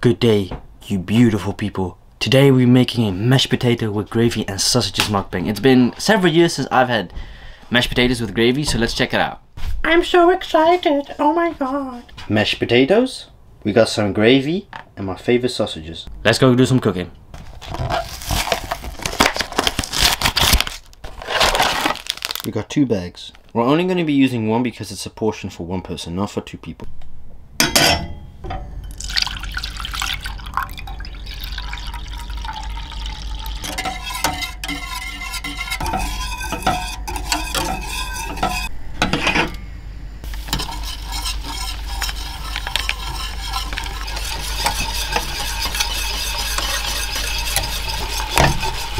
Good day, you beautiful people. Today we're making a mashed potato with gravy and sausages mukbang. It's been several years since I've had mashed potatoes with gravy, so let's check it out. I'm so excited. Oh my god. Mashed potatoes, we got some gravy, and my favorite sausages. Let's go do some cooking. We got two bags. We're only going to be using one because it's a portion for one person, not for two people.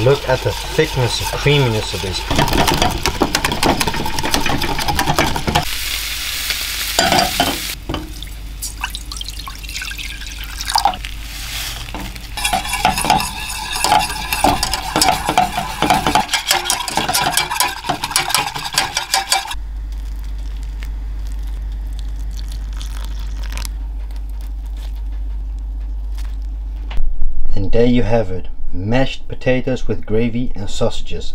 Look at the thickness and creaminess of this. And there you have it. Mashed potatoes with gravy and sausages.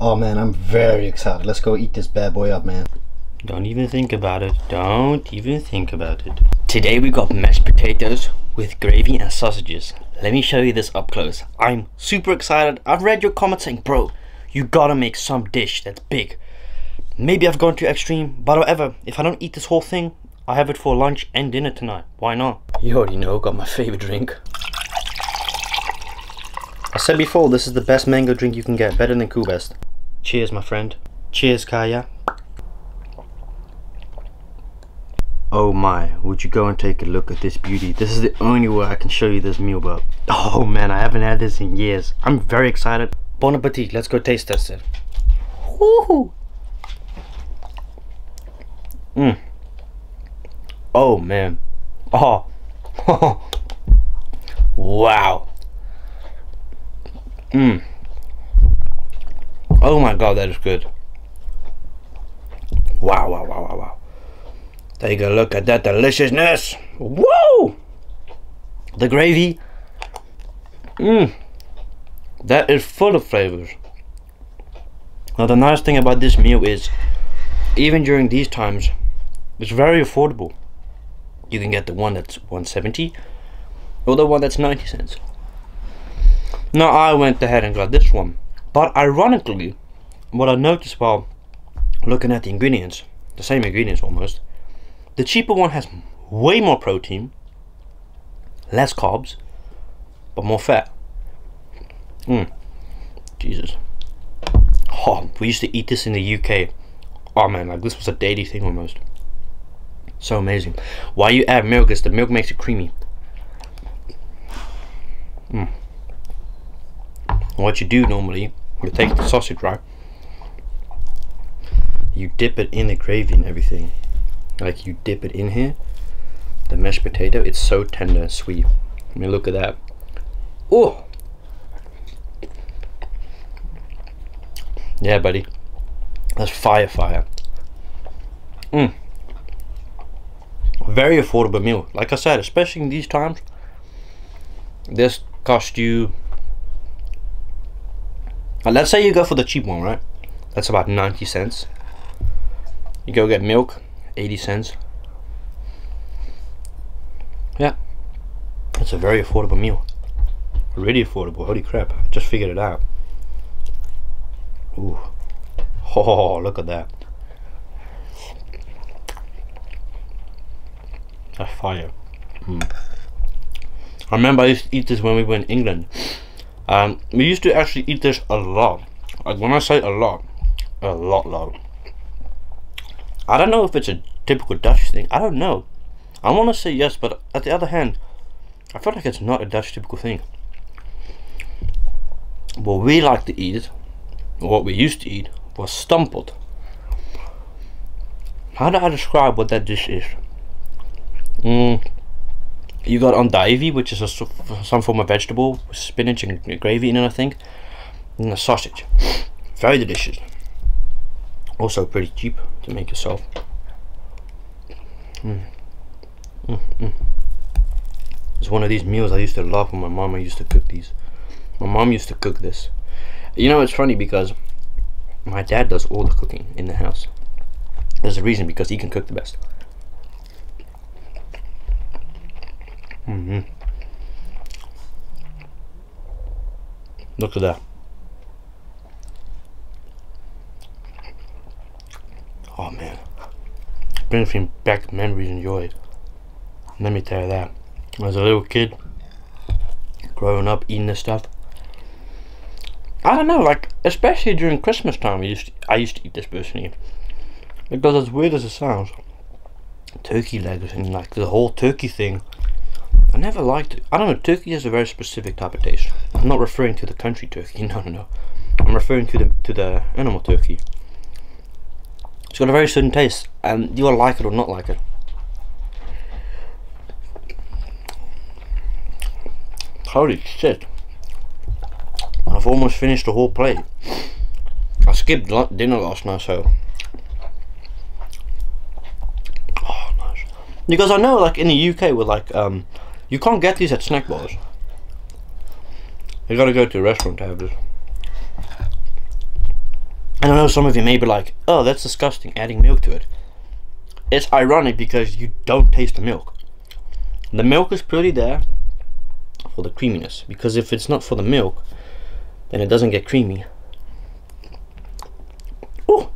Oh man, I'm very excited. Let's go eat this bad boy up, man. Don't even think about it. Don't even think about it. Today we got mashed potatoes with gravy and sausages. Let me show you this up close. I'm super excited. I've read your comments saying, bro, you gotta make some dish that's big. Maybe I've gone too extreme, but whatever. If I don't eat this whole thing, I'll have it for lunch and dinner tonight. Why not? You already know, got my favorite drink. I said before, this is the best mango drink you can get, better than CoolBest. Cheers, my friend. Cheers, Kaya. Oh my, would you go and take a look at this beauty? This is the only way I can show you this meal, but oh man, I haven't had this in years. I'm very excited. Bon appetit, let's go taste test it. Woohoo! Mmm. Oh man. Oh. wow. Mmm. Oh my god, that is good. Wow, wow, wow, wow, wow. Take a look at that deliciousness. Whoa! The gravy. Mmm. That is full of flavors. Now the nice thing about this meal is, even during these times, it's very affordable. You can get the one that's 170 or the one that's 90 cents. Now I went ahead and got this one. But ironically, what I noticed while looking at the ingredients, the same ingredients almost, the cheaper one has way more protein, less carbs, but more fat. Mmm. Jesus. Oh, we used to eat this in the UK. Oh man, like this was a daily thing almost. So amazing. Why you add milk is the milk makes it creamy. Mm. What you do normally, you take the sausage, right? You dip it in the gravy and everything. Like you dip it in here. The mashed potato, it's so tender and sweet. I mean, look at that. Oh! Yeah, buddy. That's fire, fire. Mmm very affordable meal like i said especially in these times this cost you uh, let's say you go for the cheap one right? That's about 90 cents. You go get milk 80 cents. Yeah. It's a very affordable meal. Really affordable. Holy crap. I just figured it out. Ooh. oh look at that. That's fire. Mm. I remember I used to eat this when we were in England. Um, we used to actually eat this a lot. Like when I say a lot, a lot, lot. I don't know if it's a typical Dutch thing. I don't know. I want to say yes, but at the other hand, I feel like it's not a Dutch typical thing. What we like to eat, what we used to eat, was stamppot. How do I describe what that dish is? Mm. You got andijvie, which is a, some form of vegetable with spinach and gravy in it, I think. And a sausage. Very delicious. Also pretty cheap to make yourself. Mm. Mm, mm. It's one of these meals I used to love when my mama used to cook these. My mom used to cook this. You know, it's funny because my dad does all the cooking in the house. There's a reason because he can cook the best. Hmm Look at that. Oh man. Brings me back memories and joy. Let me tell you that. As a little kid, growing up eating this stuff. I don't know, like especially during Christmas time, I used to, I used to eat this personally because as weird as it sounds, turkey legs and like the whole turkey thing, I never liked it. I don't know. Turkey has a very specific type of taste. I'm not referring to the country turkey. No, no, no. I'm referring to the to the animal turkey. It's got a very certain taste, and you will like it or not like it. Holy shit. I've almost finished the whole plate. I skipped dinner last night, so. Oh, nice. Because I know, like, in the UK, with like, um, you can't get these at snack bars. You gotta go to a restaurant to have this. And I know some of you may be like, oh, that's disgusting, adding milk to it. It's ironic because you don't taste the milk. The milk is pretty there for the creaminess. Because if it's not for the milk, then it doesn't get creamy. Ooh.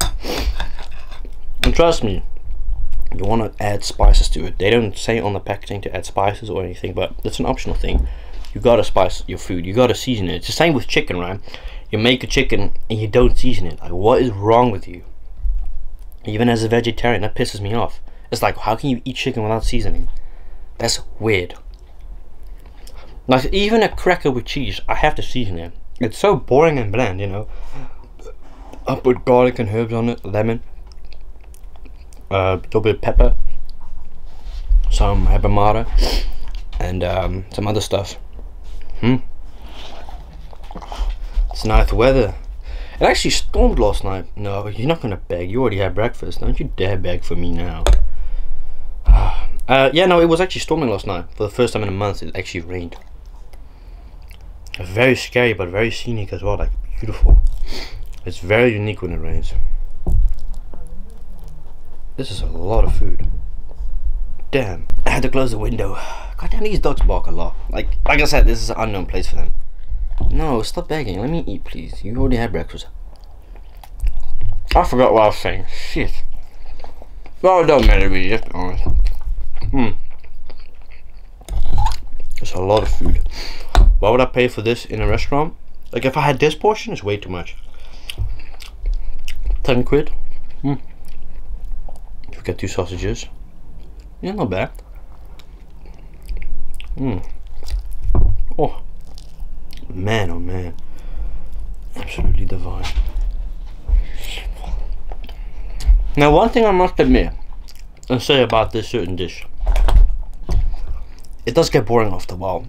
And trust me, you want to add spices to it. They don't say on the packaging to add spices or anything, but it's an optional thing. You gotta spice your food. You gotta season it. It's the same with chicken, right? You make a chicken and you don't season it. Like, what is wrong with you? Even as a vegetarian, that pisses me off. It's like, how can you eat chicken without seasoning? That's weird. Like, even a cracker with cheese, I have to season it. It's so boring and bland, you know. I put garlic and herbs on it, lemon, a uh, little bit of pepper, some habanero, and um, some other stuff. Hmm. It's nice weather. It actually stormed last night. No, you're not gonna beg. You already had breakfast. Don't you dare beg for me now. Uh, yeah, no, it was actually storming last night. For the first time in a month, it actually rained. Very scary, but very scenic as well. Like beautiful. It's very unique when it rains. This is a lot of food. Damn. I had to close the window. God damn, these dogs bark a lot. Like, like I said, this is an unknown place for them. No, stop begging. Let me eat, please. You already had breakfast. I forgot what I was saying. Shit. Well, it don't matter really, just be honest. Hmm. It's a lot of food. Why would I pay for this in a restaurant? Like, if I had this portion, it's way too much. 10 quid. Hmm. Get two sausages. Yeah, not bad. Hmm. Oh. Man, oh man. Absolutely divine. Now, one thing I must admit and say about this certain dish. It does get boring after a while.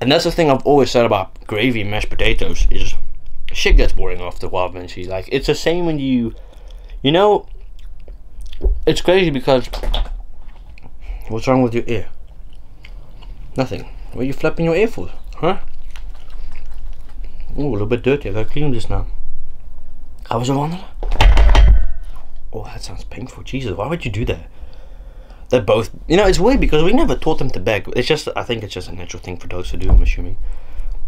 And that's the thing I've always said about gravy and mashed potatoes is shit gets boring after a while eventually. Like it's the same when you you know it's crazy because what's wrong with your ear? Nothing. What are you flapping your ear for? Huh? Oh, a little bit dirty. I gotta clean this now. How was it on Oh, that sounds painful. Jesus, why would you do that? They're both, you know, it's weird because we never taught them to beg. It's just, I think it's just a natural thing for dogs to do, I'm assuming.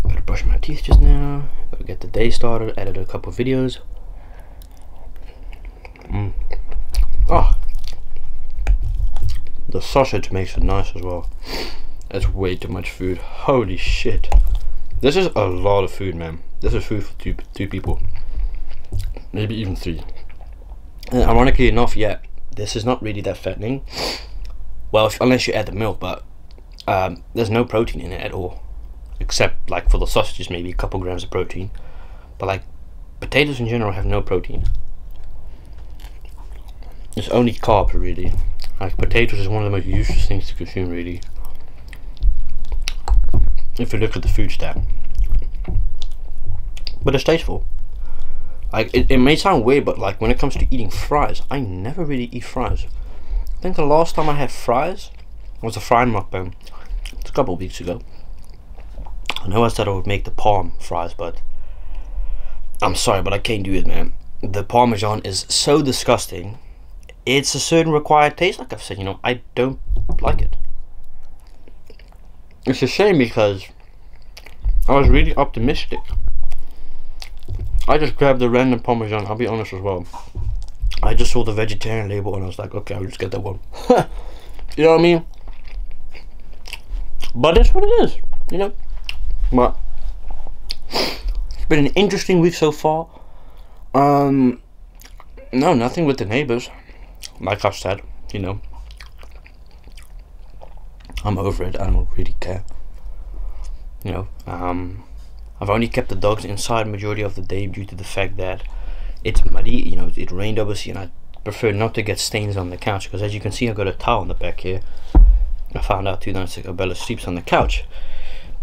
Gotta brush my teeth just now. Gotta get the day started. Edit a couple videos. Mm. Oh. The sausage makes it nice as well. That's way too much food. Holy shit. This is a lot of food, man. This is food for two, two people. Maybe even three. And ironically enough, yeah, this is not really that fattening. Well, if, unless you add the milk, but um, there's no protein in it at all. Except, like, for the sausages, maybe a couple grams of protein. But, like, potatoes in general have no protein. It's only carbs, really. Like, potatoes is one of the most useless things to consume, really. If you look at the food stack. But it's tasteful. Like it, it may sound weird, but like when it comes to eating fries, I never really eat fries. I think the last time I had fries was a fried mukbang. It's a couple weeks ago. I know I said I would make the parm fries, but I'm sorry, but I can't do it, man. The parmesan is so disgusting. It's a certain required taste, like I've said. You know, I don't like it. It's a shame because I was really optimistic. I just grabbed the random parmesan. I'll be honest as well. I just saw the vegetarian label and I was like, okay, I'll just get that one. you know what I mean? But that's what it is, you know. But it's been an interesting week so far. Um, no, nothing with the neighbors. Like I've said, you know. I'm over it. I don't really care. You know, um, I've only kept the dogs inside majority of the day due to the fact that it's muddy. You know, it rained obviously, and I prefer not to get stains on the couch because, as you can see, I've got a towel on the back here. I found out two nights ago Bella sleeps on the couch.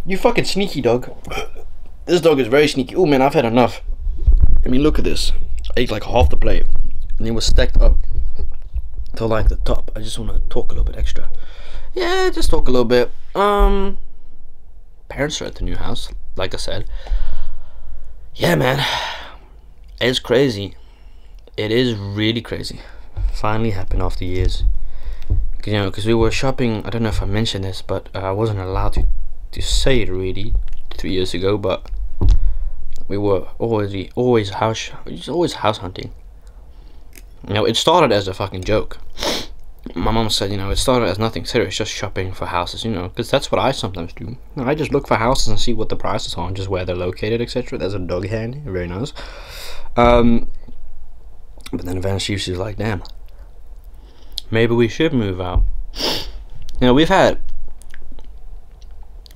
You fucking sneaky dog. This dog is very sneaky. Oh man, I've had enough. I mean, look at this. I ate like half the plate, and it was stacked up to like the top. I just want to talk a little bit extra. Yeah, just talk a little bit. Um, parents are at the new house, like I said. Yeah, man, it's crazy. It is really crazy. Finally happened after years. You know, because we were shopping. I don't know if I mentioned this, but uh, I wasn't allowed to to say it really three years ago. But we were always always house it's always house hunting. You know, it started as a fucking joke. My mom said, you know, it started as nothing serious, just shopping for houses, you know, because that's what I sometimes do. I just look for houses and see what the prices are and just where they're located, etc. There's a dog handy, very nice. Um, but then eventually she was like, damn, maybe we should move out. Know, we've had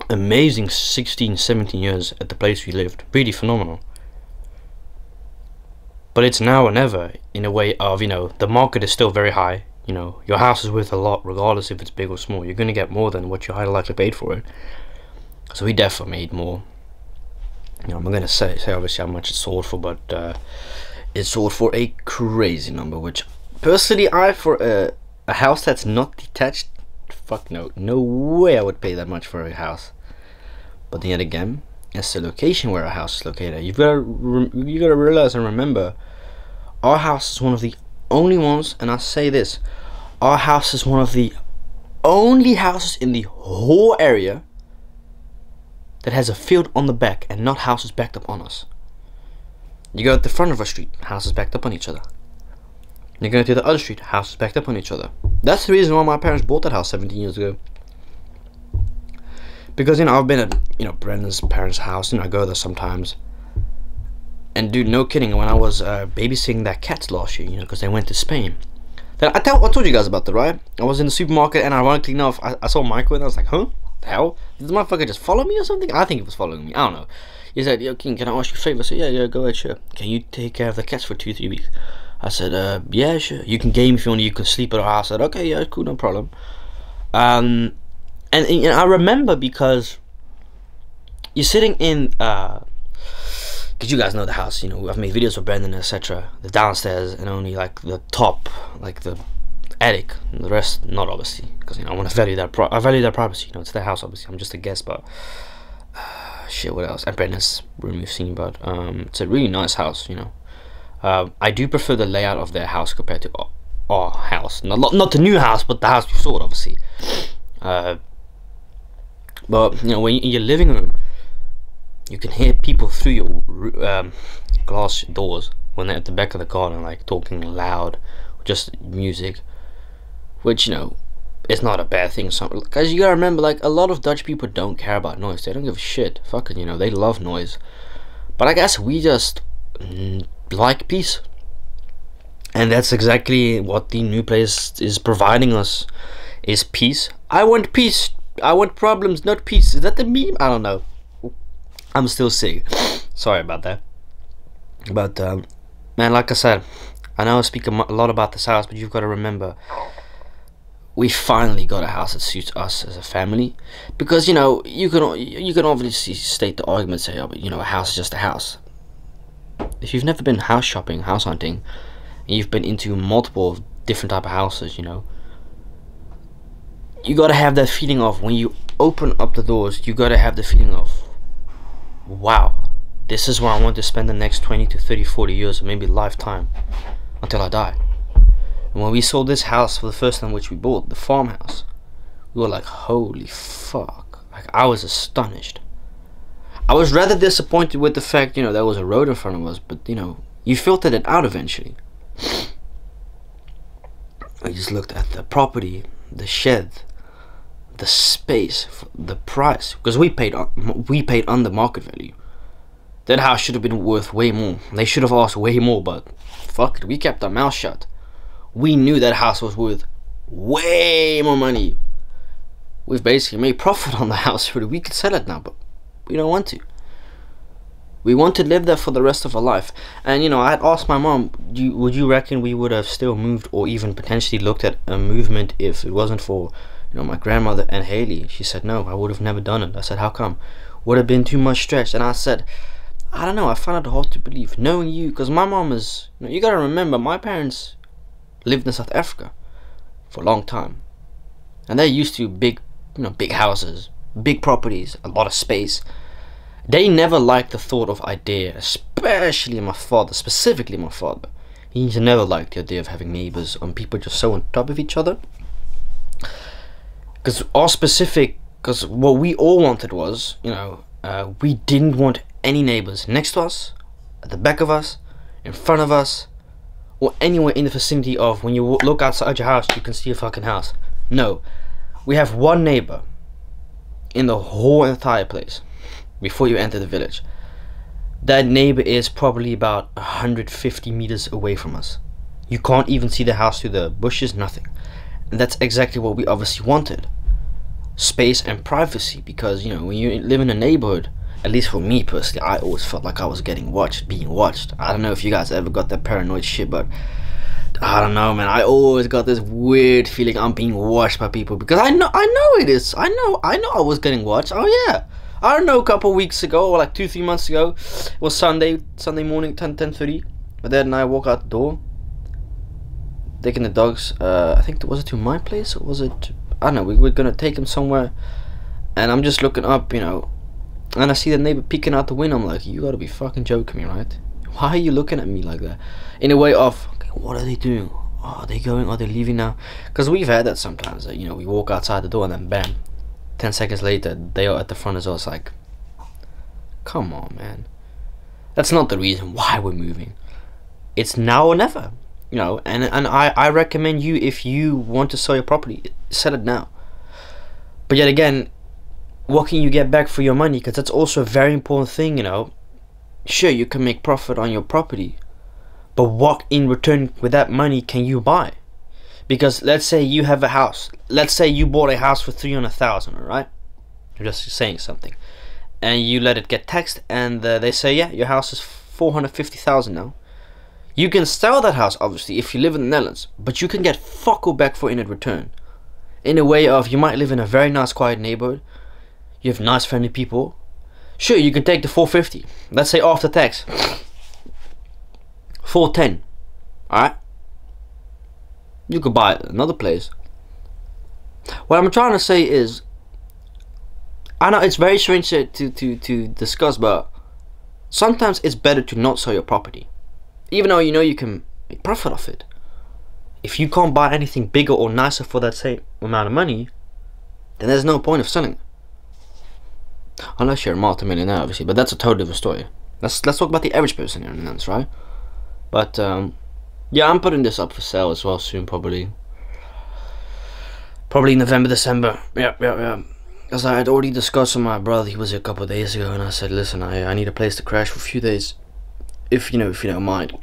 amazing 16, 17 years at the place we lived. Really phenomenal. But it's now or never in a way of, you know, the market is still very high. You know, your house is worth a lot regardless if it's big or small. You're going to get more than what you highly likely paid for it. So we definitely made more. You know, I'm going to say, say obviously how much it sold for, but uh, it sold for a crazy number, which personally I, for a, a house that's not detached, fuck no, no way I would pay that much for a house. But then again, it's the location where our house is located. You've got to you got to realize and remember, our house is one of the only ones, and I say this, our house is one of the only houses in the whole area that has a field on the back and not houses backed up on us. You go at the front of a street, houses backed up on each other. You go to the other street, houses backed up on each other. That's the reason why my parents bought that house 17 years ago. Because you know I've been at you know Brendan's parents' house, and I go there sometimes. And dude, no kidding, when I was uh, babysitting that cats last year, you know, because they went to Spain. Then I, tell, I told you guys about that, right? I was in the supermarket, and ironically enough, I, I saw Michael, and I was like, huh? The hell? Did the motherfucker just follow me or something? I think he was following me. I don't know. He said, Yo, King, can I ask you a favor? I said, yeah, yeah, go ahead, sure. Can you take care of the cats for two, three weeks? I said, uh, yeah, sure. You can game if you want. You can sleep at our house. I said, okay, yeah, cool, no problem. Um, and, and I remember because you're sitting in, uh, you guys know the house, you know, I've made videos for Brendan, etc. The downstairs and only like the top, like the attic, the rest not obviously, because you know I want to value that. Pro- I value that privacy. You know, it's their house. Obviously, I'm just a guest, but uh, shit. What else? And Brendan's room you've seen, but um, it's a really nice house. You know, uh, I do prefer the layout of their house compared to our, our house. Not not the new house, but the house we saw, obviously. Uh, but you know, when in your living room you can hear people through your um, glass doors when they're at the back of the garden, like talking loud, just music, which you know it's not a bad thing. Because you gotta remember, like a lot of Dutch people don't care about noise. They don't give a shit. Fucking, you know, they love noise. But I guess we just mm, like peace, and that's exactly what the new place is providing us. Is peace. I want peace. I want problems, not peace. Is that the meme? I don't know. I'm still sick. Sorry about that. But, um, man, like I said, I know I speak a lot about this house, but you've got to remember, we finally got a house that suits us as a family. Because, you know, you can, you can obviously state the argument, say, oh, but, you know, a house is just a house. If you've never been house shopping, house hunting, and you've been into multiple different type of houses, you know, you gotta have that feeling of when you open up the doors, you gotta have the feeling of, wow, this is where I want to spend the next 20 to 30, 40 years, or maybe lifetime until I die. And when we saw this house for the first time, which we bought, the farmhouse, we were like, holy fuck. Like, I was astonished. I was rather disappointed with the fact, you know, there was a road in front of us, but, you know, you filtered it out eventually. I just looked at the property, the shed, the space, the price, because we paid on, we paid under market value. That house should have been worth way more. They should have asked way more, but fuck it, we kept our mouth shut. We knew that house was worth way more money. We've basically made profit on the house, really. We could sell it now, but we don't want to. We want to live there for the rest of our life. And you know, I had asked my mom, you, would you reckon we would have still moved or even potentially looked at a movement if it wasn't for, you know, my grandmother and Haley? She said, no, I would have never done it. I said, how come? Would have been too much stress. And I said, I don't know, I find it hard to believe. Knowing you, because my mom is, you, know, you gotta remember, my parents lived in South Africa for a long time. And they're used to big, you know, big houses, big properties, a lot of space. They never liked the thought of idea, especially my father, specifically my father. He never liked the idea of having neighbors and people just so on top of each other. Because our specific, because what we all wanted was, you know, uh, we didn't want any neighbors next to us, at the back of us, in front of us, or anywhere in the vicinity of when you look outside your house, you can see a fucking house. No, we have one neighbor in the whole entire place before you enter the village. That neighbor is probably about 150 meters away from us. You can't even see the house through the bushes, nothing. And that's exactly what we obviously wanted. Space and privacy because, you know, when you live in a neighborhood, at least for me personally, I always felt like I was getting watched, being watched. I don't know if you guys ever got that paranoid shit, but I don't know, man. I always got this weird feeling I'm being watched by people because I know, I know it is. I know, I know I was getting watched. Oh yeah, I don't know, a couple weeks ago, or like two, three months ago, it was Sunday, Sunday morning, 10, 10 30. My dad and I walk out the door, taking the dogs. Uh, I think it was it to my place or was it? I don't know. We were gonna take them somewhere, and I'm just looking up, you know, and I see the neighbor peeking out the window. I'm like, you gotta be fucking joking me, right? Why are you looking at me like that? In a way of, okay, what are they doing? Oh, are they going? Are they leaving now? Because we've had that sometimes. That, you know, we walk outside the door and then bam, 10 seconds later, they are at the front as well. It's like, come on, man. That's not the reason why we're moving. It's now or never. You know, and, and I, I recommend you, if you want to sell your property, sell it now. But yet again, what can you get back for your money? Because that's also a very important thing, you know. Sure, you can make profit on your property. But what in return with that money can you buy? Because let's say you have a house. Let's say you bought a house for 300,000, alright? I'm just saying something. And you let it get taxed and uh, they say, yeah, your house is 450,000 now. You can sell that house, obviously, if you live in the Netherlands. But you can get fuck all back for in return. In a way of, you might live in a very nice, quiet neighborhood. You have nice, friendly people. Sure, you can take the 450. Let's say after tax. 410. Alright? you could buy another place. What I'm trying to say is, I know it's very strange to, to, to, to discuss, but sometimes it's better to not sell your property. Even though you know you can make profit off it. If you can't buy anything bigger or nicer for that same amount of money, then there's no point of selling. Unless you're a multi-millionaire, obviously, but that's a totally different story. Let's let's talk about the average person here in Netherlands, right? But um, yeah, I'm putting this up for sale as well soon, probably. Probably November, December. Yeah, yeah, yeah. As I had already discussed with my brother, he was here a couple of days ago, and I said, listen, I, I need a place to crash for a few days. If, you know, if you don't mind.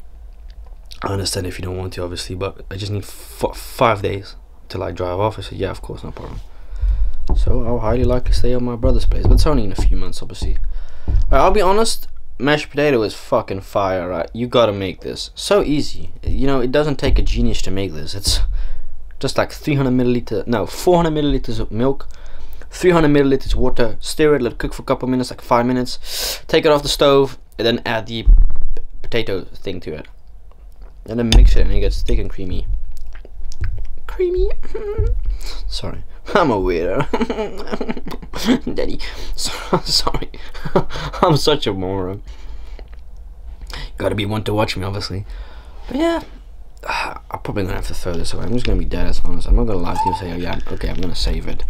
I understand if you don't want to, obviously, but I just need five days till I drive off. I said, yeah, of course, no problem. So I'll highly like to stay at my brother's place, but it's only in a few months, obviously. I'll be honest, mashed potato is fucking fire, right? You gotta make this. So easy. You know, it doesn't take a genius to make this. It's just like 300 milliliter, no, 400 milliliters of milk, 300 milliliters water, stir it, let it cook for a couple minutes, like five minutes, take it off the stove, and then add the potato thing to it. And then mix it and it gets thick and creamy. Creamy. Sorry, I'm a weirdo. Daddy, so, sorry. I'm such a moron. Gotta be one to watch me, obviously. But yeah, I'm probably gonna have to throw this away. I'm just gonna be dead as honest. I'm not gonna lie to you and say, oh yeah, okay, I'm gonna save it.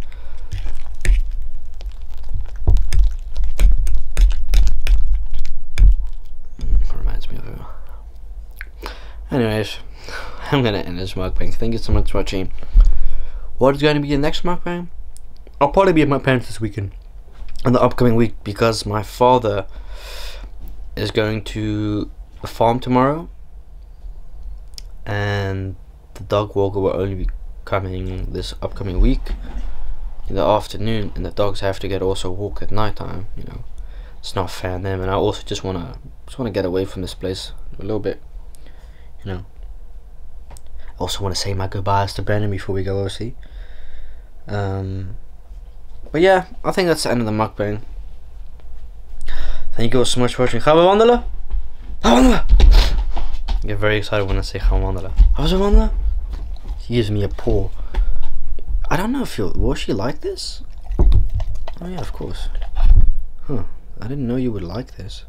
Anyways, I'm gonna end this mukbang. Thank you so much for watching. What is going to be the next mukbang? I'll probably be at my parents this weekend, in the upcoming week, because my father is going to the farm tomorrow, and the dog walker will only be coming this upcoming week in the afternoon, and the dogs have to get also walk at night time. You know, it's not fair on them, and I also just wanna just wanna get away from this place a little bit. You know. I also want to say my goodbyes to Brandon before we go, obviously. Um, but yeah, I think that's the end of the mukbang. Thank you all so much for watching. Gaan we wandelen? Gaan we wandelen! I get very excited when I say gaan we wandelen. Gaan we wandelen? He gives me a paw. I don't know if you will she like this? Oh yeah, of course. Huh. I didn't know you would like this.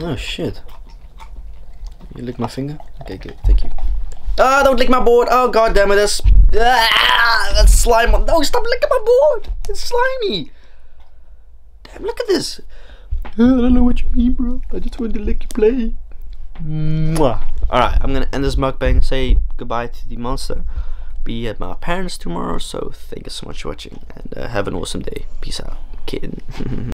Oh shit. You lick my finger? Okay, good. Thank you. Ah, don't lick my board. Oh god damn it, that's ah, that's slime. On. No, stop licking my board. It's slimy. Damn, look at this. I don't know what you mean, bro. I just want to lick your play. Mwah. Alright, I'm gonna end this mukbang, say goodbye to the monster. Be at my parents tomorrow, so thank you so much for watching and uh, have an awesome day. Peace out, kid.